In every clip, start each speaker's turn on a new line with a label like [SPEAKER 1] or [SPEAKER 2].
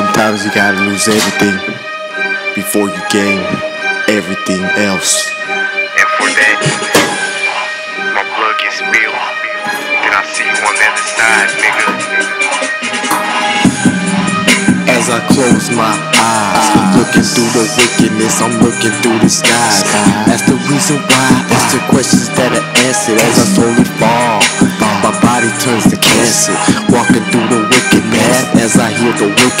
[SPEAKER 1] Sometimes you gotta lose everything before you gain everything else.
[SPEAKER 2] And for that, my blood gets spilled. Then I see you on the other side, nigga.
[SPEAKER 1] As I close my eyes, looking through the wickedness, I'm looking through the skies. That's the reason why that's the questions that are answered as I slowly fall. My body turns to cancer,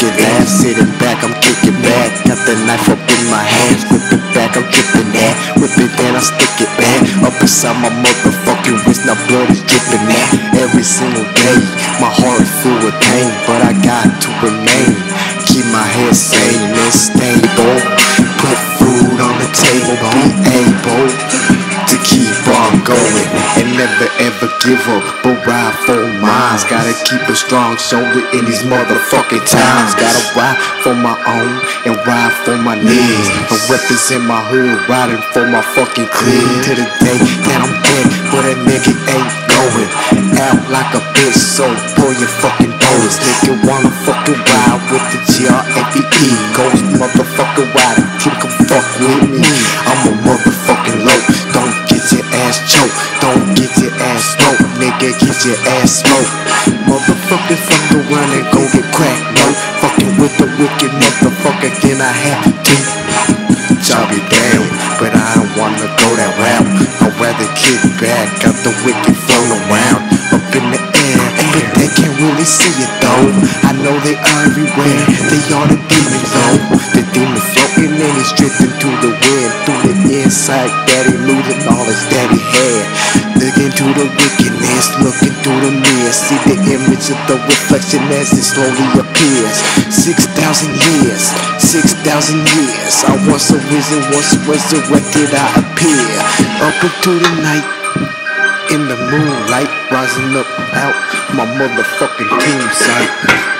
[SPEAKER 1] the laugh. Sitting back, I'm kicking back, got the knife up in my hands, whip it back, I'm dripping that, whip it then I stick it back up inside my motherfucking wrist. Now blood is dripping that every single day. My heart is full of pain, but I got to remain. Keep my head sane and stable. Put food on the table, be able to keep on going never ever give up. But ride for mines. Gotta keep a strong shoulder in these motherfucking times. Gotta ride for my own and ride for my needs. I represent my hood, riding for my fucking clear. To the day that I'm dead, but a nigga ain't going out like a bitch. So pull your fucking doors. Nigga wanna fucking ride with the G-R-A-V-E. Ghost motherfucking rider. You can fuck with me. I'm get your ass smoked. Motherfucking fuck around and go get cracked. No, fucking with the wicked motherfucker. Then I have to chop it down. But I don't wanna go that route. I'd rather kick back, got the wicked flow around. Up in the air, but they can't really see it though. I know they are everywhere, they are the demons though. The demon floating and he's drifting through the wind, through the inside that he losing all his that he had. The wickedness, looking through the mirror, see the image of the reflection as it slowly appears. Six thousand years, six thousand years. I once arisen, once resurrected, I appear up into the night. In the moonlight, rising up out my motherfucking tomb site.